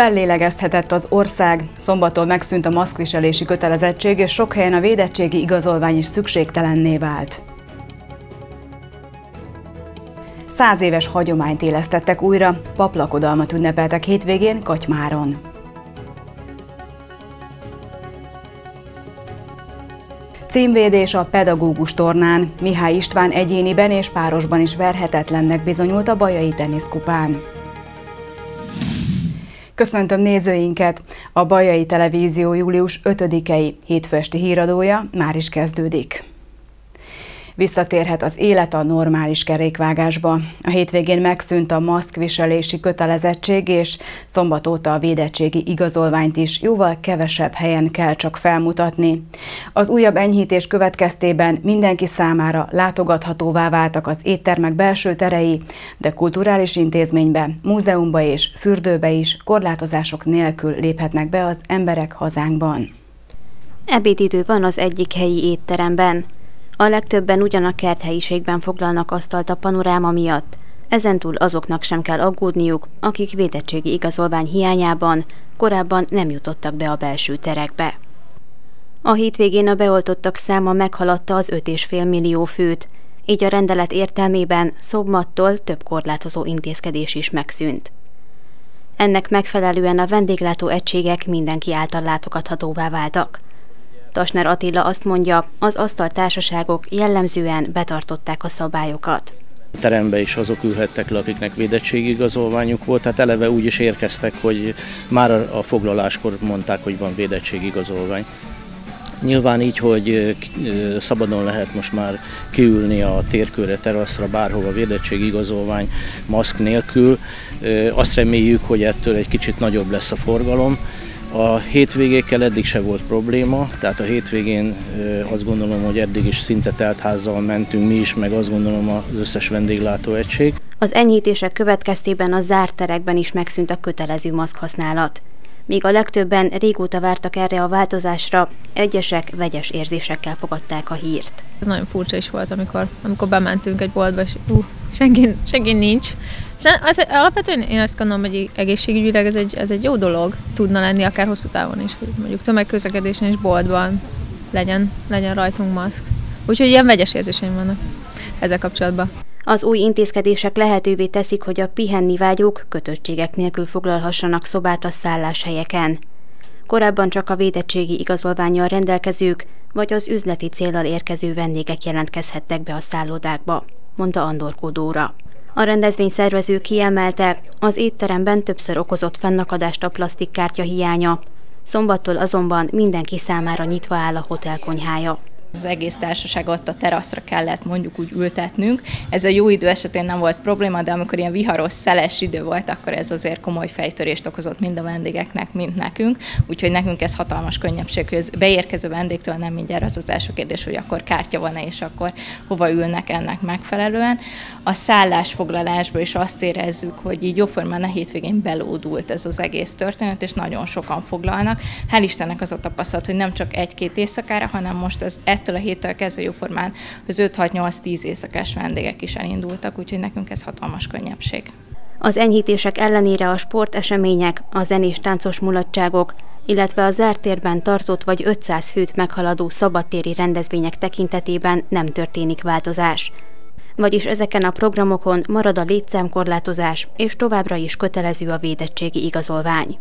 Fellélegezhetett az ország, szombaton megszűnt a maszkviselési kötelezettség, és sok helyen a védettségi igazolvány is szükségtelenné vált. Száz éves hagyományt élesztettek újra, paplakodalmat ünnepeltek hétvégén Katymáron. Címvédés a pedagógus tornán. Mihály István egyéniben és párosban is verhetetlennek bizonyult a Bajai teniszkupán. Köszöntöm nézőinket! A Bajai Televízió július 5-i hétfőesti híradója már is kezdődik. Visszatérhet az élet a normális kerékvágásba. A hétvégén megszűnt a maszkviselési kötelezettség, és szombat óta a védettségi igazolványt is jóval kevesebb helyen kell csak felmutatni. Az újabb enyhítés következtében mindenki számára látogathatóvá váltak az éttermek belső terei, de kulturális intézménybe, múzeumba és fürdőbe is korlátozások nélkül léphetnek be az emberek hazánkban. Ebédidő van az egyik helyi étteremben. A legtöbben ugyan a kerthelyiségben foglalnak asztalt a panoráma miatt, ezentúl azoknak sem kell aggódniuk, akik védettségi igazolvány hiányában korábban nem jutottak be a belső terekbe. A hétvégén a beoltottak száma meghaladta az 5,5 millió főt, így a rendelet értelmében szobmattól több korlátozó intézkedés is megszűnt. Ennek megfelelően a vendéglátó egységek mindenki által látogathatóvá váltak – Tasner Attila azt mondja, az asztaltársaságok jellemzően betartották a szabályokat. Terembe is azok ülhettek le, akiknek védettségigazolványuk volt, tehát eleve úgy is érkeztek, hogy már a foglaláskor mondták, hogy van védettségigazolvány. Nyilván így, hogy szabadon lehet most már kiülni a térkőre, teraszra, bárhova védettségigazolvány, maszk nélkül. Azt reméljük, hogy ettől egy kicsit nagyobb lesz a forgalom. A hétvégékkel eddig se volt probléma, tehát a hétvégén azt gondolom, hogy eddig is szinte teltházzal mentünk mi is, meg azt gondolom az összes vendéglátóegység. Az enyhítések következtében a zárt terekben is megszűnt a kötelező maszk használat. Míg a legtöbben régóta vártak erre a változásra, egyesek vegyes érzésekkel fogadták a hírt. Ez nagyon furcsa is volt, amikor, amikor bementünk egy boltba, és uh, senki, senki nincs. Az, alapvetően én azt gondolom, hogy egészségügyileg ez egy, ez egy jó dolog tudna lenni, akár hosszú távon is, hogy mondjuk tömegközlekedésen és boltban legyen, legyen rajtunk maszk. Úgyhogy ilyen vegyes érzéseim vannak ezzel kapcsolatban. Az új intézkedések lehetővé teszik, hogy a pihenni vágyók kötöttségek nélkül foglalhassanak szobát a szálláshelyeken. Korábban csak a védettségi igazolványjal rendelkezők vagy az üzleti célral érkező vendégek jelentkezhettek be a szállodákba, mondta Andor Kodóra. A rendezvény szervező kiemelte, az étteremben többször okozott fennakadást a plastikkártya hiánya, szombattól azonban mindenki számára nyitva áll a hotel konyhája. Az egész társaságot a teraszra kellett mondjuk úgy ültetnünk. Ez a jó idő esetén nem volt probléma, de amikor ilyen viharos, szeles idő volt, akkor ez azért komoly fejtörést okozott mind a vendégeknek, mind nekünk. Úgyhogy nekünk ez hatalmas könnyebbség, hogy az beérkező vendégtől nem mindjárt az az első kérdés, hogy akkor kártya van-e, és akkor hova ülnek ennek megfelelően. A szállásfoglalásban is azt érezzük, hogy így jóformán a hétvégén belódult ez az egész történet, és nagyon sokan foglalnak. Hál' Istennek az a tapasztalat, hogy nem csak egy-két éjszakára, hanem most ez ettől a héttől kezdve jóformán az 5-6-8-10 éjszakás vendégek is elindultak, úgyhogy nekünk ez hatalmas könnyebbség. Az enyhítések ellenére a sportesemények, a zenés táncos mulatságok, illetve a zártérben tartott vagy 500 főt meghaladó szabadtéri rendezvények tekintetében nem történik változás. Vagyis ezeken a programokon marad a létszámkorlátozás, és továbbra is kötelező a védettségi igazolvány.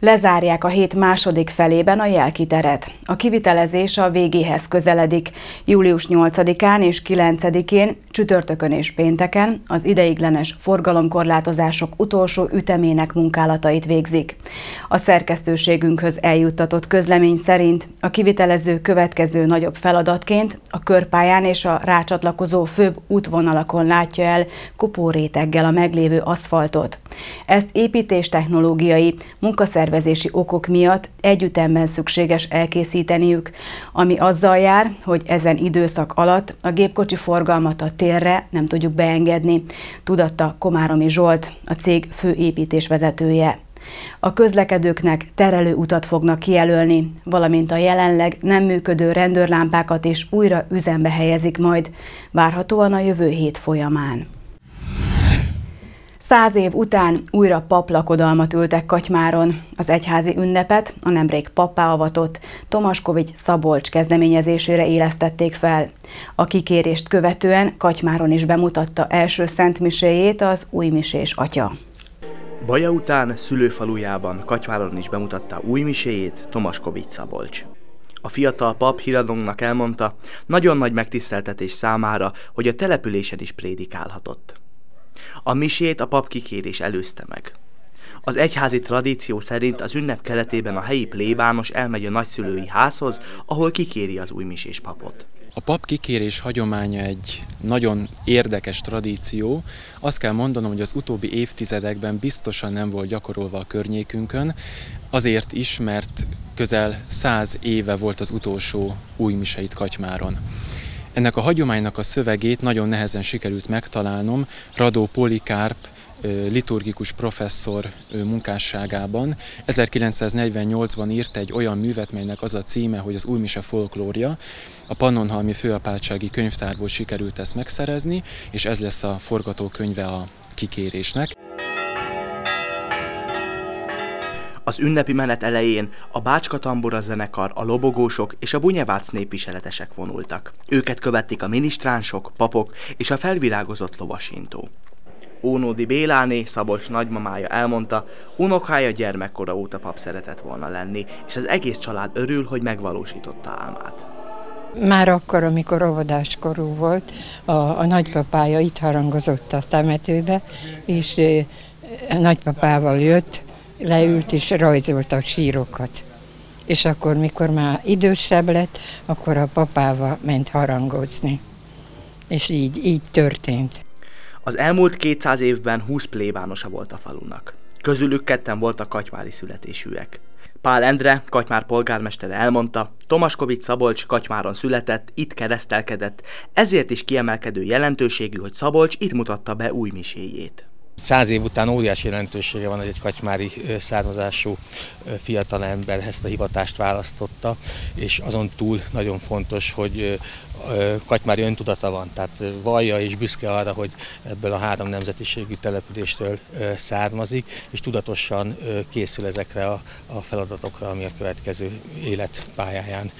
Lezárják a hét második felében a jelkiteret. A kivitelezés a végéhez közeledik. Július 8-án és 9-én, csütörtökön és pénteken az ideiglenes forgalomkorlátozások utolsó ütemének munkálatait végzik. A szerkesztőségünkhöz eljuttatott közlemény szerint a kivitelező következő nagyobb feladatként a körpályán és a rácsatlakozó főbb útvonalakon látja el kupóréteggel a meglévő aszfaltot. Ezt építéstechnológiai, munkaszervezési szervezési okok miatt együttemben szükséges elkészíteniük, ami azzal jár, hogy ezen időszak alatt a gépkocsi forgalmat a térre nem tudjuk beengedni, tudatta Komáromi Zsolt, a cég fő építésvezetője. A közlekedőknek terelő utat fognak kijelölni, valamint a jelenleg nem működő rendőrlámpákat is újra üzembe helyezik majd, várhatóan a jövő hét folyamán. Száz év után újra paplakodalmat ültek Katymáron. Az egyházi ünnepet a nemrég pappá avatott Tomaskovics Szabolcs kezdeményezésére élesztették fel. A kikérést követően Katymáron is bemutatta első szentmiséjét az újmisés atya. Baja után szülőfalujában Katymáron is bemutatta újmiséjét Tomaskovics Szabolcs. A fiatal pap híradónknak elmondta, nagyon nagy megtiszteltetés számára, hogy a településen is prédikálhatott. A misét a pap kikérés előzte meg. Az egyházi tradíció szerint az ünnep keretében a helyi plébános elmegy a nagyszülői házhoz, ahol kikéri az új misés papot. A pap kikérés hagyománya egy nagyon érdekes tradíció. Azt kell mondanom, hogy az utóbbi évtizedekben biztosan nem volt gyakorolva a környékünkön, azért is, mert közel száz éve volt az utolsó új Katymáron. Ennek a hagyománynak a szövegét nagyon nehezen sikerült megtalálnom. Radó Polikárp liturgikus professzor munkásságában 1948-ban írt egy olyan művet, melynek az a címe, hogy az Újmise folklória. A Pannonhalmi Főapátsági Könyvtárból sikerült ezt megszerezni, és ez lesz a forgatókönyve a kikérésnek. Az ünnepi menet elején a Bácska Tambora zenekar, a lobogósok és a bunyevác népviseletesek vonultak. Őket követték a minisztránsok, papok és a felvirágozott lovasintó. Ónódi Béláné, Szabolcs nagymamája elmondta, unokája gyermekkora óta pap szeretett volna lenni, és az egész család örül, hogy megvalósította álmát. Már akkor, amikor óvodáskorú volt, a, a nagypapája itt harangozott a temetőbe, és e, nagypapával jött, leült és rajzoltak sírokat. És akkor, mikor már idősebb lett, akkor a papával ment harangozni. És így, így történt. Az elmúlt 200 évben 20 plébánosa volt a falunak. Közülük ketten voltak katymári születésűek. Pál Endre, Katymár polgármestere elmondta, Tomaskovics Szabolcs Katymáron született, itt keresztelkedett, ezért is kiemelkedő jelentőségű, hogy Szabolcs itt mutatta be új miséjét. Száz év után óriási jelentősége van, hogy egy katymári származású fiatalember ezt a hivatást választotta, és azon túl nagyon fontos, hogy Katymári öntudata van, tehát vallja és büszke arra, hogy ebből a három nemzetiségű településtől származik, és tudatosan készül ezekre a, feladatokra, ami a következő életpályáján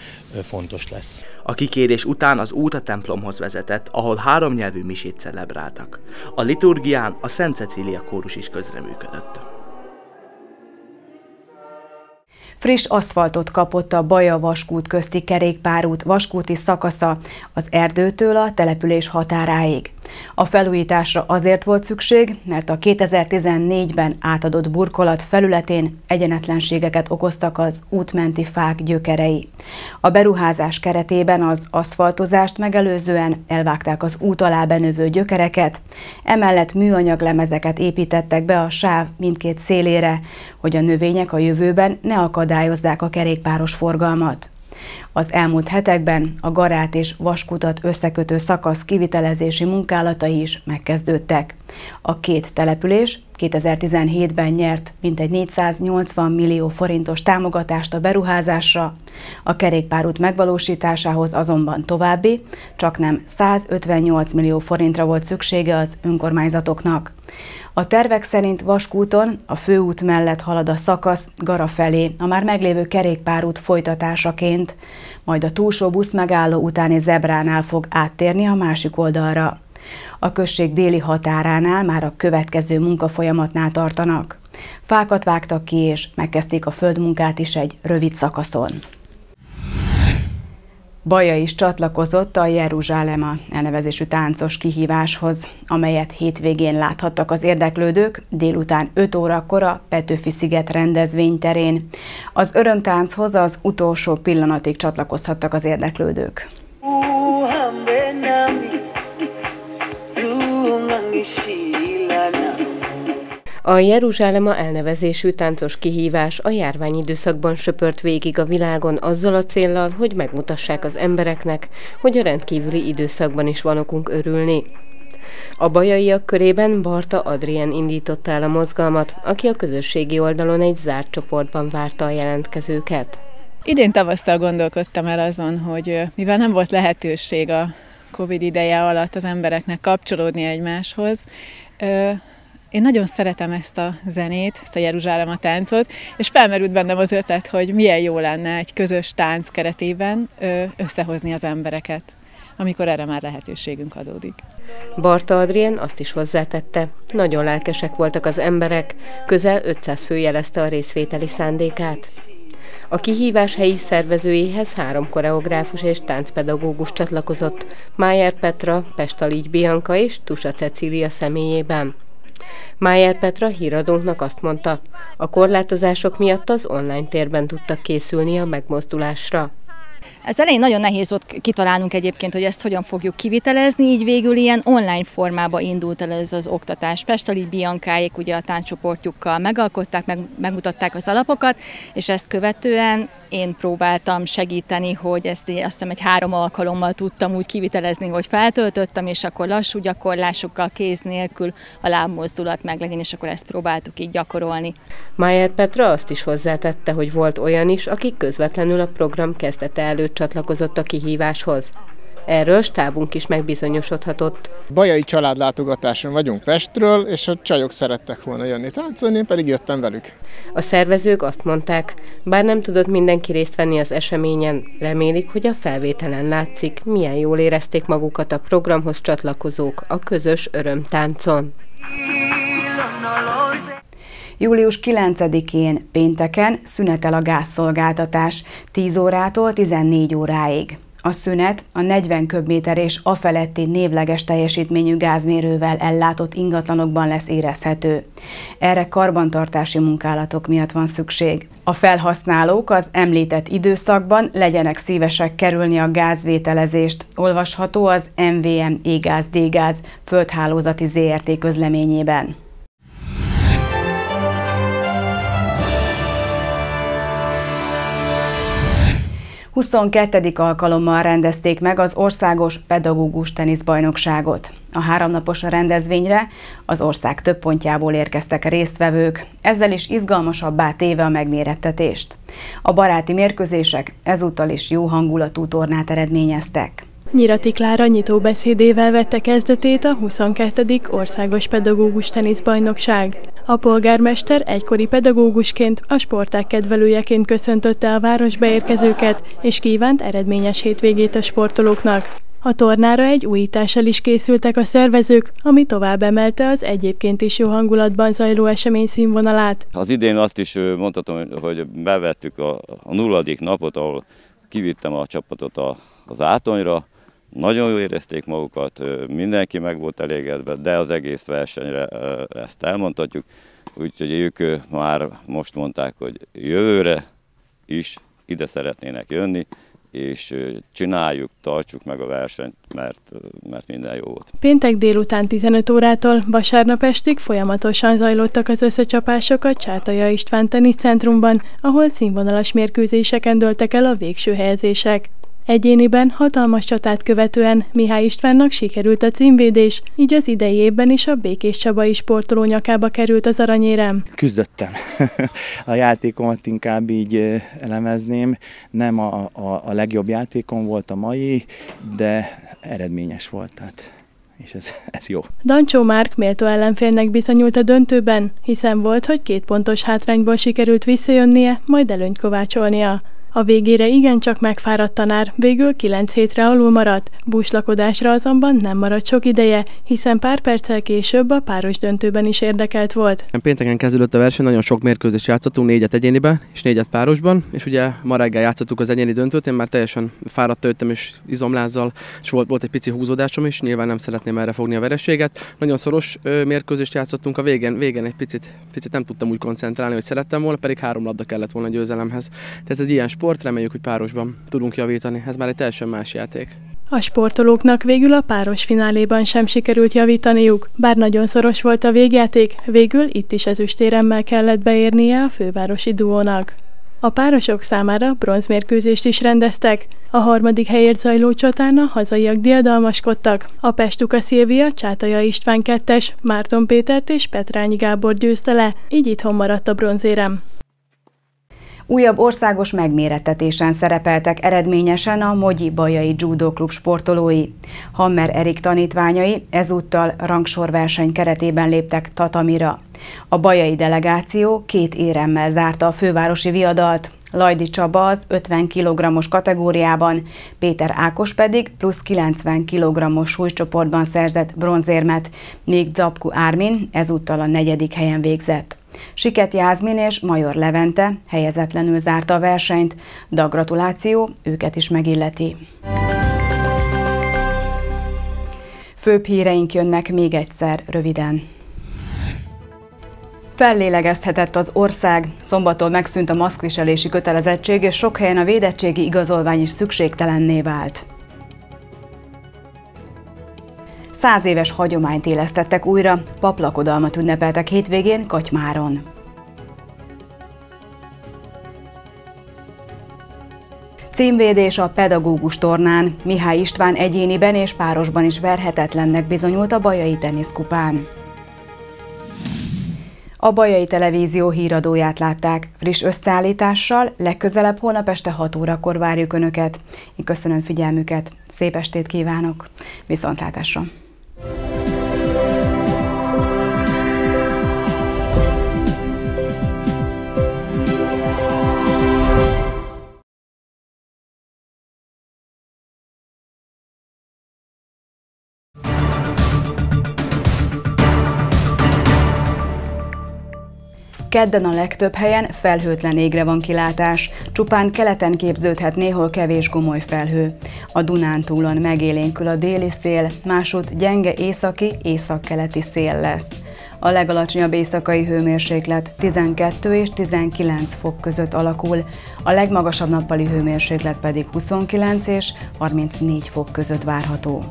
fontos lesz. A kikérés után az út a templomhoz vezetett, ahol három nyelvű misét celebráltak. A liturgián a Szent Cecília kórus is közreműködött. Friss aszfaltot kapott a Baja-Vaskút közti kerékpárút vaskúti szakasza az erdőtől a település határáig. A felújításra azért volt szükség, mert a 2014-ben átadott burkolat felületén egyenetlenségeket okoztak az útmenti fák gyökerei. A beruházás keretében az aszfaltozást megelőzően elvágták az út alá benövő gyökereket, emellett műanyag lemezeket építettek be a sáv mindkét szélére, hogy a növények a jövőben ne akadályozzák a kerékpáros forgalmat. Az elmúlt hetekben a Garát és Vaskutat összekötő szakasz kivitelezési munkálatai is megkezdődtek. A két település 2017-ben nyert mintegy 480 millió forintos támogatást a beruházásra, a kerékpárút megvalósításához azonban további, csak nem 158 millió forintra volt szüksége az önkormányzatoknak. A tervek szerint Vaskúton a főút mellett halad a szakasz Gara felé, a már meglévő kerékpárút folytatásaként, majd a túlsó busz megálló utáni zebránál fog áttérni a másik oldalra. A község déli határánál már a következő munkafolyamatnál tartanak. Fákat vágtak ki és megkezdték a földmunkát is egy rövid szakaszon. Baja is csatlakozott a Jeruzsálema elnevezésű táncos kihíváshoz, amelyet hétvégén láthattak az érdeklődők délután 5 órakor a Petőfi sziget rendezvényterén. Az örömtánchoz az utolsó pillanatig csatlakozhattak az érdeklődők. A Jeruzsálema elnevezésű táncos kihívás a járványidőszakban söpört végig a világon azzal a céllal, hogy megmutassák az embereknek, hogy a rendkívüli időszakban is van okunk örülni. A bajaiak körében Barta Adrien indította el a mozgalmat, aki a közösségi oldalon egy zárt csoportban várta a jelentkezőket. Idén tavasztal gondolkodtam el azon, hogy mivel nem volt lehetőség a Covid ideje alatt az embereknek kapcsolódni egymáshoz, én nagyon szeretem ezt a zenét, ezt a Jeruzsálem a táncot, és felmerült bennem az ötlet, hogy milyen jó lenne egy közös tánc keretében összehozni az embereket, amikor erre már lehetőségünk adódik. Barta Adrien azt is hozzátette, nagyon lelkesek voltak az emberek, közel 500 fő jelezte a részvételi szándékát. A kihívás helyi szervezőjéhez három koreográfus és táncpedagógus csatlakozott, Májer Petra, Pestaligy Bianca és Tusa Cecília személyében. Májer Petra híradónknak azt mondta, a korlátozások miatt az online térben tudtak készülni a megmozdulásra. Ez elején nagyon nehéz volt kitalálnunk egyébként, hogy ezt hogyan fogjuk kivitelezni, így végül ilyen online formába indult el ez az oktatás. Pestali Biankáék ugye a táncsoportjukkal megalkották, meg, megmutatták az alapokat, és ezt követően én próbáltam segíteni, hogy ezt azt hiszem egy három alkalommal tudtam úgy kivitelezni, hogy feltöltöttem, és akkor lassú gyakorlásokkal, kéz nélkül a lábmozdulat meglegyen, és akkor ezt próbáltuk így gyakorolni. Mayer Petra azt is hozzátette, hogy volt olyan is, aki közvetlenül a program kezdete előtt csatlakozott a kihíváshoz. Erről stábunk is megbizonyosodhatott. Bajai családlátogatáson vagyunk Pestről, és a csajok szerettek volna jönni táncolni, én pedig jöttem velük. A szervezők azt mondták, bár nem tudott mindenki részt venni az eseményen, remélik, hogy a felvételen látszik, milyen jól érezték magukat a programhoz csatlakozók a közös örömtáncon. Július 9-én pénteken szünetel a gázszolgáltatás 10 órától 14 óráig. A szünet a 40 köbméter és afeletti névleges teljesítményű gázmérővel ellátott ingatlanokban lesz érezhető. Erre karbantartási munkálatok miatt van szükség. A felhasználók az említett időszakban legyenek szívesek kerülni a gázvételezést, olvasható az MVM Égáz D-gáz földhálózati ZRT közleményében. 22. alkalommal rendezték meg az Országos Pedagógus Teniszbajnokságot. A háromnapos rendezvényre az ország több pontjából érkeztek résztvevők, ezzel is izgalmasabbá téve a megmérettetést. A baráti mérkőzések ezúttal is jó hangulatú tornát eredményeztek. Nyirati Klára nyitó beszédével vette kezdetét a 22. Országos Pedagógus Teniszbajnokság. A polgármester egykori pedagógusként, a sporták kedvelőjeként köszöntötte a városba érkezőket, és kívánt eredményes hétvégét a sportolóknak. A tornára egy újítással is készültek a szervezők, ami tovább emelte az egyébként is jó hangulatban zajló esemény színvonalát. Az idén azt is mondhatom, hogy bevettük a, a nulladik napot, ahol kivittem a csapatot a, az átonyra, nagyon jól érezték magukat, mindenki meg volt elégedve, de az egész versenyre ezt elmondhatjuk. Úgyhogy ők már most mondták, hogy jövőre is ide szeretnének jönni, és csináljuk, tartsuk meg a versenyt, mert, mert minden jó volt. Péntek délután 15 órától vasárnap estig folyamatosan zajlottak az összecsapások a Csátaja István Teniszcentrumban, ahol színvonalas mérkőzéseken dőltek el a végső helyezések. Egyéniben hatalmas csatát követően Mihály Istvánnak sikerült a címvédés, így az idei évben is a Békés Csabai sportoló nyakába került az aranyérem. Küzdöttem. a játékomat inkább így elemezném. Nem a, a, a legjobb játékom volt a mai, de eredményes volt. Tehát és ez, ez jó. Dancsó Márk méltó ellenfélnek bizonyult a döntőben, hiszen volt, hogy két pontos hátrányból sikerült visszajönnie, majd előnyt kovácsolnia. A végére igencsak megfáradt tanár, végül kilenc hétre alul maradt, búslakodásra azonban nem maradt sok ideje, hiszen pár perccel később a páros döntőben is érdekelt volt. Pénteken kezdődött a verseny, nagyon sok mérkőzést játszottunk, négyet egyéniben és négyet párosban, és ugye ma reggel játszottuk az egyéni döntőt, én már teljesen fáradt jöttem és izomlázzal, és volt, volt egy pici húzódásom is, nyilván nem szeretném erre fogni a vereséget. Nagyon szoros ö, mérkőzést játszottunk a végén, végén egy picit, picit nem tudtam úgy koncentrálni, hogy szerettem volna, pedig három labda kellett volna győzelemhez. Tehát ez egy ilyen sport, reméljük, hogy párosban tudunk javítani. Ez már egy teljesen más játék. A sportolóknak végül a páros fináléban sem sikerült javítaniuk, bár nagyon szoros volt a végjáték, végül itt is ezüstéremmel kellett beérnie a fővárosi duónak. A párosok számára bronzmérkőzést is rendeztek. A harmadik helyért zajló csatán a hazaiak diadalmaskodtak. A Pestuka Szilvia, Csátaja István kettes, Márton Pétert és Petrányi Gábor győzte le, így itthon maradt a bronzérem. Újabb országos megmérettetésen szerepeltek eredményesen a Mogyi Bajai Judo Klub sportolói. Hammer Erik tanítványai ezúttal rangsorverseny keretében léptek Tatamira. A bajai delegáció két éremmel zárta a fővárosi viadalt, Lajdi Csaba az 50 kg-os kategóriában, Péter Ákos pedig plusz 90 kg-os súlycsoportban szerzett bronzérmet, míg Zabku Ármin ezúttal a negyedik helyen végzett. Siket Jászmin és Major Levente helyezetlenül zárta a versenyt, de a gratuláció őket is megilleti. Főbb híreink jönnek még egyszer röviden. Fellélegezhetett az ország, szombattól megszűnt a maszkviselési kötelezettség, és sok helyen a védettségi igazolvány is szükségtelenné vált. Száz éves hagyományt élesztettek újra, paplakodalmat ünnepeltek hétvégén Katymáron. Címvédés a pedagógus tornán. Mihály István egyéniben és párosban is verhetetlennek bizonyult a Bajai teniszkupán. A Bajai Televízió híradóját látták. Friss összeállítással legközelebb holnap este 6 órakor várjuk Önöket. Én köszönöm figyelmüket, szép estét kívánok, viszontlátásra! Kedden a legtöbb helyen felhőtlen égre van kilátás, csupán keleten képződhet néhol kevés gomoly felhő. A Dunántúlon megélénkül a déli szél, másút gyenge északi, északkeleti szél lesz. A legalacsonyabb éjszakai hőmérséklet 12 és 19 fok között alakul, a legmagasabb nappali hőmérséklet pedig 29 és 34 fok között várható.